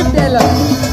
Repítelo.